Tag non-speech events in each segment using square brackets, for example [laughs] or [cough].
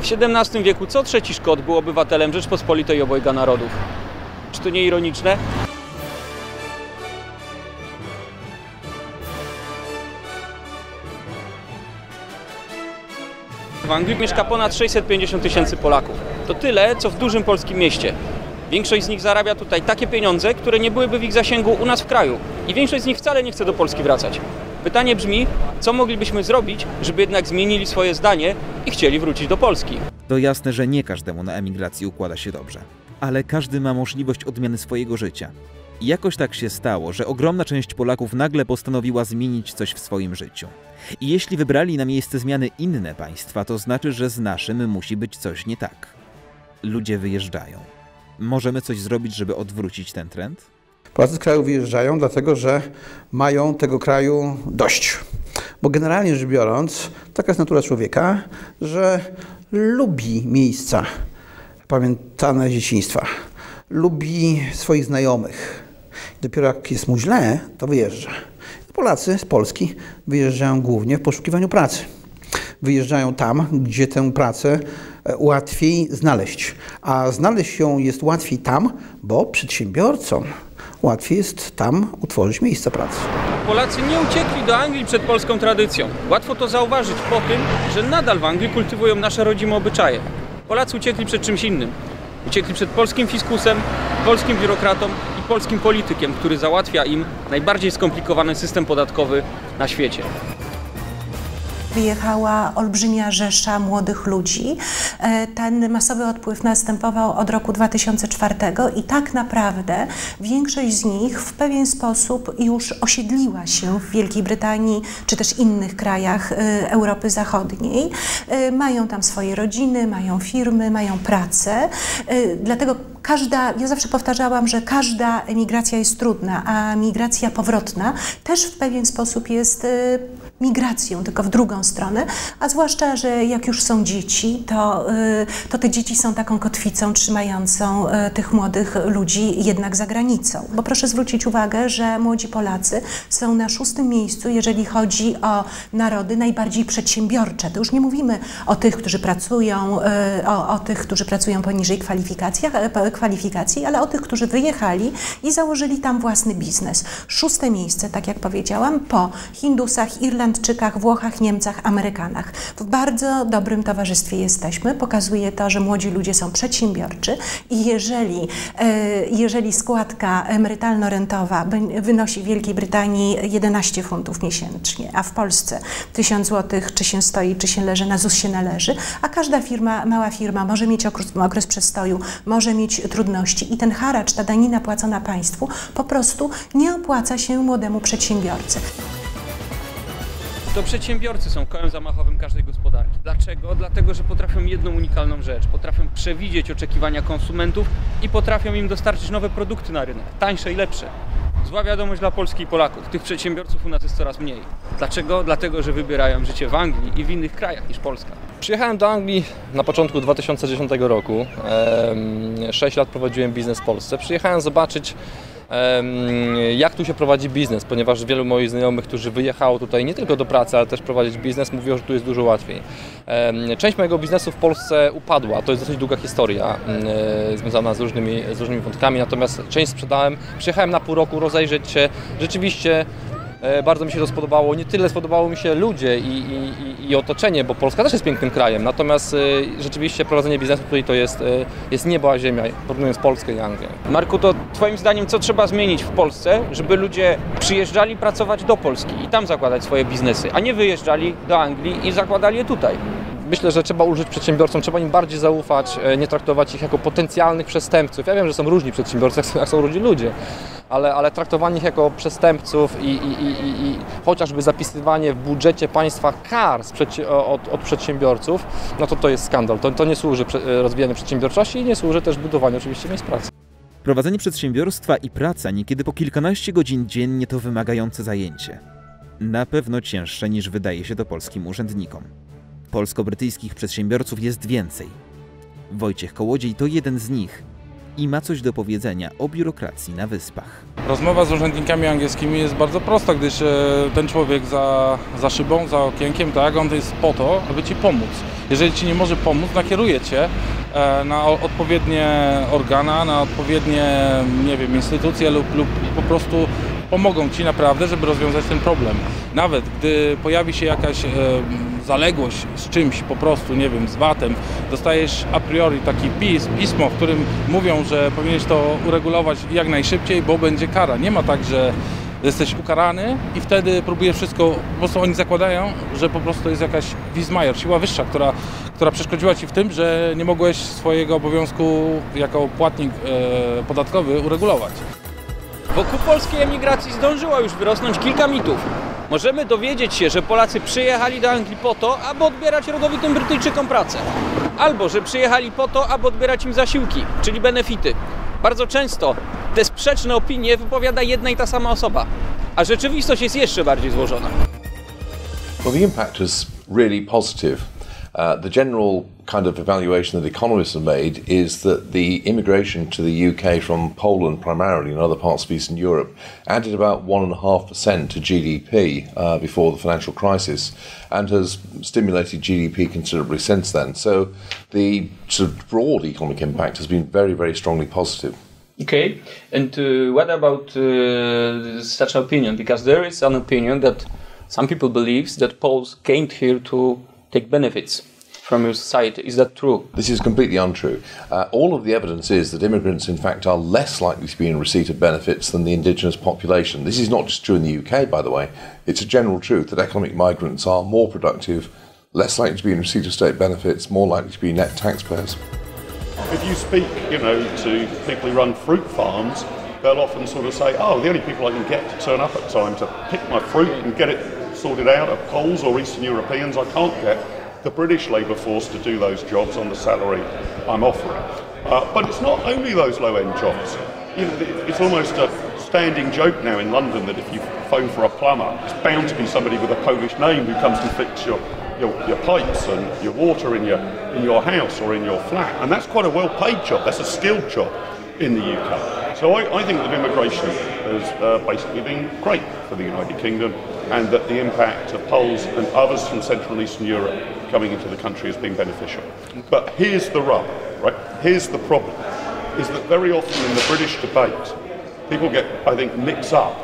W XVII wieku co trzeci Szkot był obywatelem Rzeczpospolitej obojga narodów. Czy to nie ironiczne? W Anglii mieszka ponad 650 tysięcy Polaków. To tyle, co w dużym polskim mieście. Większość z nich zarabia tutaj takie pieniądze, które nie byłyby w ich zasięgu u nas w kraju. I większość z nich wcale nie chce do Polski wracać. Pytanie brzmi, co moglibyśmy zrobić, żeby jednak zmienili swoje zdanie i chcieli wrócić do Polski? To jasne, że nie każdemu na emigracji układa się dobrze, ale każdy ma możliwość odmiany swojego życia. I jakoś tak się stało, że ogromna część Polaków nagle postanowiła zmienić coś w swoim życiu. I jeśli wybrali na miejsce zmiany inne państwa, to znaczy, że z naszym musi być coś nie tak. Ludzie wyjeżdżają. Możemy coś zrobić, żeby odwrócić ten trend? Polacy z kraju wyjeżdżają, dlatego że mają tego kraju dość. Bo generalnie rzecz biorąc, taka jest natura człowieka, że lubi miejsca pamiętane z dzieciństwa, lubi swoich znajomych. Dopiero jak jest mu źle, to wyjeżdża. Polacy z Polski wyjeżdżają głównie w poszukiwaniu pracy. Wyjeżdżają tam, gdzie tę pracę e, łatwiej znaleźć. A znaleźć ją jest łatwiej tam, bo przedsiębiorcom łatwiej jest tam utworzyć miejsca pracy. Polacy nie uciekli do Anglii przed polską tradycją. Łatwo to zauważyć po tym, że nadal w Anglii kultywują nasze rodzime obyczaje. Polacy uciekli przed czymś innym. Uciekli przed polskim fiskusem, polskim biurokratą i polskim politykiem, który załatwia im najbardziej skomplikowany system podatkowy na świecie wyjechała olbrzymia rzesza młodych ludzi. E, ten masowy odpływ następował od roku 2004 i tak naprawdę większość z nich w pewien sposób już osiedliła się w Wielkiej Brytanii czy też innych krajach e, Europy Zachodniej. E, mają tam swoje rodziny, mają firmy, mają pracę. Dlatego każda, ja zawsze powtarzałam, że każda emigracja jest trudna, a migracja powrotna też w pewien sposób jest migracją, tylko w drugą stronę, a zwłaszcza, że jak już są dzieci, to, y, to te dzieci są taką kotwicą trzymającą y, tych młodych ludzi jednak za granicą. Bo proszę zwrócić uwagę, że młodzi Polacy są na szóstym miejscu, jeżeli chodzi o narody najbardziej przedsiębiorcze. To już nie mówimy o tych, którzy pracują, y, o, o tych, którzy pracują poniżej kwalifikacji, kwalifikacji, ale o tych, którzy wyjechali i założyli tam własny biznes. Szóste miejsce, tak jak powiedziałam, po Hindusach, Irlandczykach, Włochach, Niemcach, Amerykanach. W bardzo dobrym towarzystwie jesteśmy. Pokazuje to, że młodzi ludzie są przedsiębiorczy i jeżeli, e, jeżeli składka emerytalno-rentowa wynosi w Wielkiej Brytanii 11 funtów miesięcznie, a w Polsce 1000 zł, czy się stoi, czy się leży, na ZUS się należy, a każda firma, mała firma może mieć okres, okres przestoju, może mieć trudności i ten haracz, ta danina płacona państwu po prostu nie opłaca się młodemu przedsiębiorcy. To przedsiębiorcy są kołem zamachowym każdej gospodarki. Dlaczego? Dlatego, że potrafią jedną unikalną rzecz. Potrafią przewidzieć oczekiwania konsumentów i potrafią im dostarczyć nowe produkty na rynek, tańsze i lepsze. Zła wiadomość dla Polski i Polaków. Tych przedsiębiorców u nas jest coraz mniej. Dlaczego? Dlatego, że wybierają życie w Anglii i w innych krajach niż Polska. Przyjechałem do Anglii na początku 2010 roku. Sześć lat prowadziłem biznes w Polsce. Przyjechałem zobaczyć jak tu się prowadzi biznes, ponieważ wielu moich znajomych, którzy wyjechało tutaj nie tylko do pracy, ale też prowadzić biznes, mówią, że tu jest dużo łatwiej. Część mojego biznesu w Polsce upadła, to jest dosyć długa historia e, związana z różnymi, z różnymi wątkami, natomiast część sprzedałem, przyjechałem na pół roku rozejrzeć się, rzeczywiście bardzo mi się to spodobało. Nie tyle spodobało mi się ludzie i, i, i otoczenie, bo Polska też jest pięknym krajem. Natomiast e, rzeczywiście prowadzenie biznesu tutaj to jest, e, jest niebo a ziemia, porównując Polskę i Anglię. Marku, to Twoim zdaniem co trzeba zmienić w Polsce, żeby ludzie przyjeżdżali pracować do Polski i tam zakładać swoje biznesy, a nie wyjeżdżali do Anglii i zakładali je tutaj? Myślę, że trzeba ulżyć przedsiębiorcom, trzeba im bardziej zaufać, nie traktować ich jako potencjalnych przestępców. Ja wiem, że są różni przedsiębiorcy, jak [laughs] są różni ludzie, ale, ale traktowanie ich jako przestępców i, i, i, i chociażby zapisywanie w budżecie państwa kar od, od, przedsiębiorców, no to to jest skandal. To, to nie służy rozwijaniu przedsiębiorczości i nie służy też budowaniu oczywiście miejsc pracy. Prowadzenie przedsiębiorstwa i praca niekiedy po kilkanaście godzin dziennie to wymagające zajęcie. Na pewno cięższe niż wydaje się to polskim urzędnikom. Polsko-brytyjskich przedsiębiorców jest więcej. Wojciech Kołodziej to jeden z nich – i ma coś do powiedzenia o biurokracji na wyspach. Rozmowa z urzędnikami angielskimi jest bardzo prosta, gdyż e, ten człowiek za, za szybą, za okienkiem, tak, on jest po to, aby Ci pomóc. Jeżeli Ci nie może pomóc, nakieruje Cię e, na odpowiednie organa, na odpowiednie, nie wiem, instytucje lub, lub po prostu pomogą Ci naprawdę, żeby rozwiązać ten problem. Nawet gdy pojawi się jakaś e, zaległość z czymś po prostu, nie wiem, z VAT-em, dostajesz a priori taki pis, pismo, w którym mówią, że powinieneś to uregulować jak najszybciej, bo będzie kara. Nie ma tak, że jesteś ukarany i wtedy próbujesz wszystko, po prostu oni zakładają, że po prostu jest jakaś Wismajer, siła wyższa, która, która przeszkodziła Ci w tym, że nie mogłeś swojego obowiązku jako płatnik e, podatkowy uregulować. Wokół polskiej emigracji zdążyło już wyrosnąć kilka mitów. Możemy dowiedzieć się, że Polacy przyjechali do Anglii po to, aby odbierać rodowitym Brytyjczykom pracę. Albo, że przyjechali po to, aby odbierać im zasiłki, czyli benefity. Bardzo często te sprzeczne opinie wypowiada jedna i ta sama osoba, a rzeczywistość jest jeszcze bardziej złożona. Well, the impact is really positive. Uh, the general kind of evaluation that economists have made is that the immigration to the UK from Poland primarily and other parts of Eastern Europe added about 1.5% to GDP uh, before the financial crisis and has stimulated GDP considerably since then. So the sort of broad economic impact has been very, very strongly positive. Okay, and uh, what about uh, such an opinion? Because there is an opinion that some people believe that Poles came here to take benefits from your society. Is that true? This is completely untrue. Uh, all of the evidence is that immigrants, in fact, are less likely to be in receipt of benefits than the indigenous population. This is not just true in the UK, by the way. It's a general truth that economic migrants are more productive, less likely to be in receipt of state benefits, more likely to be net taxpayers. If you speak, you know, to people who run fruit farms, they'll often sort of say, "Oh, the only people I can get to turn up at time to pick my fruit and get it sorted out are Poles or Eastern Europeans. I can't get the British labour force to do those jobs on the salary I'm offering." Uh, but it's not only those low-end jobs. You know, it's almost a standing joke now in London that if you phone for a plumber, it's bound to be somebody with a Polish name who comes to fix your your, your pipes and your water in your in your house or in your flat, and that's quite a well-paid job. That's a skilled job in the UK. So I, I think that immigration has uh, basically been great for the United Kingdom, and that the impact of Poles and others from Central and Eastern Europe coming into the country has been beneficial. But here's the rub, right? Here's the problem: is that very often in the British debate, people get, I think, mix up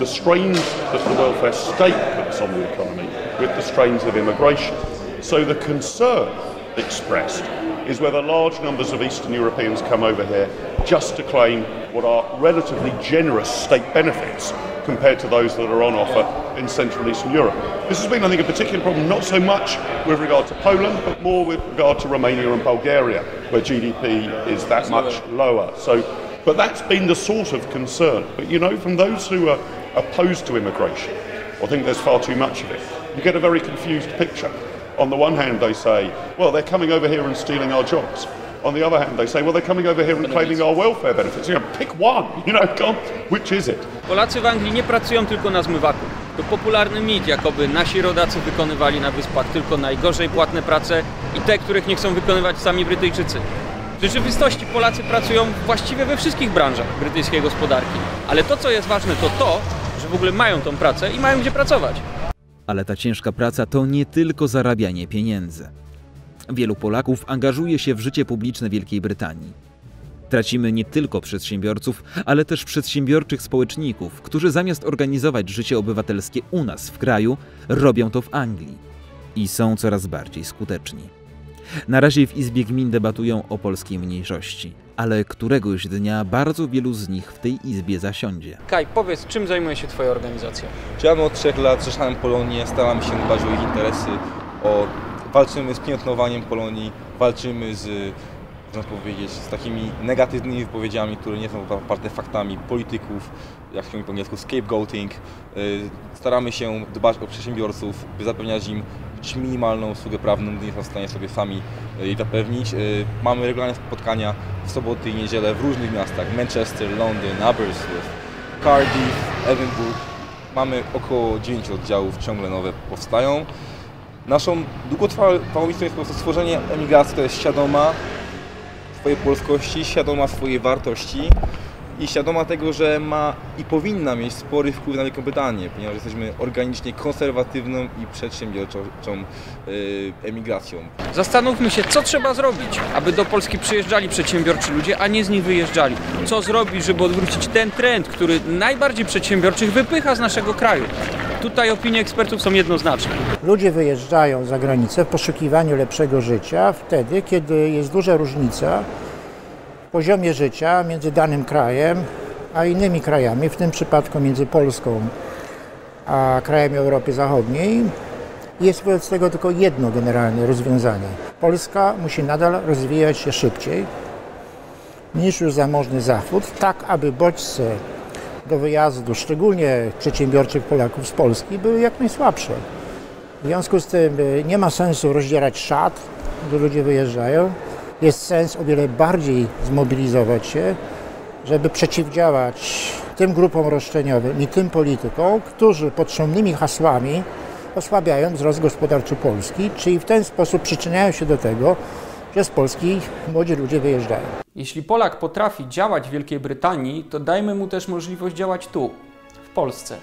the strains that the welfare state puts on the economy with the strains of immigration. So the concern expressed is whether large numbers of Eastern Europeans come over here just to claim what are relatively generous state benefits compared to those that are on offer in Central and Eastern Europe. This has been, I think, a particular problem not so much with regard to Poland, but more with regard to Romania and Bulgaria, where GDP is that much lower. So, but that's been the sort of concern. But you know, from those who are opposed to immigration, or think there's far too much of it, you get a very confused picture. On the one hand, they say, well, they're coming over here and stealing our jobs. On the other hand, they say, well, they're coming over here and claiming our welfare benefits. You know, pick one. [laughs] You know, come, which is it? Polacy w Anglii nie pracują tylko na zmywaku. To popularny mit, jakoby nasi rodacy wykonywali na wyspach tylko najgorzej płatne prace i te, których nie chcą wykonywać sami Brytyjczycy. W rzeczywistości Polacy pracują właściwie we wszystkich branżach brytyjskiej gospodarki. Ale to, co jest ważne, to to, że w ogóle mają tą pracę i mają gdzie pracować. Ale ta ciężka praca to nie tylko zarabianie pieniędzy. Wielu Polaków angażuje się w życie publiczne Wielkiej Brytanii. Tracimy nie tylko przedsiębiorców, ale też przedsiębiorczych społeczników, którzy zamiast organizować życie obywatelskie u nas w kraju, robią to w Anglii i są coraz bardziej skuteczni. Na razie w Izbie Gmin debatują o polskiej mniejszości, ale któregoś dnia bardzo wielu z nich w tej Izbie zasiądzie. Kaj, powiedz, czym zajmuje się Twoja organizacja? Działamy od trzech lat, zrzeszamy Polonię, staramy się dbać o ich interesy, o, walczymy z piętnowaniem Polonii, walczymy z, można powiedzieć, z takimi negatywnymi wypowiedziami, które nie są oparte faktami polityków, jak się mówi po angielsku scapegoating. Y, Staramy się dbać o przedsiębiorców, by zapewniać im minimalną usługę prawną, nie są w stanie sobie sami y, jej zapewnić. Y, Mamy regularne spotkania w soboty i niedzielę w różnych miastach, Manchester, Londyn, Aberystwyth, Cardiff, Edinburgh. Mamy około 9 oddziałów, ciągle nowe powstają. Naszą długotrwałą misją jest po prostu stworzenie emigracji, która jest świadoma, swojej polskości, świadoma swojej wartości i świadoma tego, że ma i powinna mieć spory wpływ na Wielką Brytanię, ponieważ jesteśmy organicznie konserwatywną i przedsiębiorczą y, emigracją. Zastanówmy się, co trzeba zrobić, aby do Polski przyjeżdżali przedsiębiorczy ludzie, a nie z nich wyjeżdżali. Co zrobić, żeby odwrócić ten trend, który najbardziej przedsiębiorczych wypycha z naszego kraju. Tutaj opinie ekspertów są jednoznaczne. Ludzie wyjeżdżają za granicę w poszukiwaniu lepszego życia wtedy, kiedy jest duża różnica poziomie życia między danym krajem a innymi krajami, w tym przypadku między Polską a krajami Europy Zachodniej. Jest wobec tego tylko jedno generalne rozwiązanie. Polska musi nadal rozwijać się szybciej niż już zamożny Zachód, tak aby bodźce do wyjazdu, szczególnie przedsiębiorczych Polaków z Polski, były jak najsłabsze. W związku z tym y, nie ma sensu rozdzierać szat, gdy ludzie wyjeżdżają. Jest sens o wiele bardziej zmobilizować się, żeby przeciwdziałać tym grupom roszczeniowym i tym politykom, którzy pod szumnymi hasłami osłabiają wzrost gospodarczy Polski, czyli w ten sposób przyczyniają się do tego, że z Polski młodzi ludzie wyjeżdżają. Jeśli Polak potrafi działać w Wielkiej Brytanii, to dajmy mu też możliwość działać tu, w Polsce.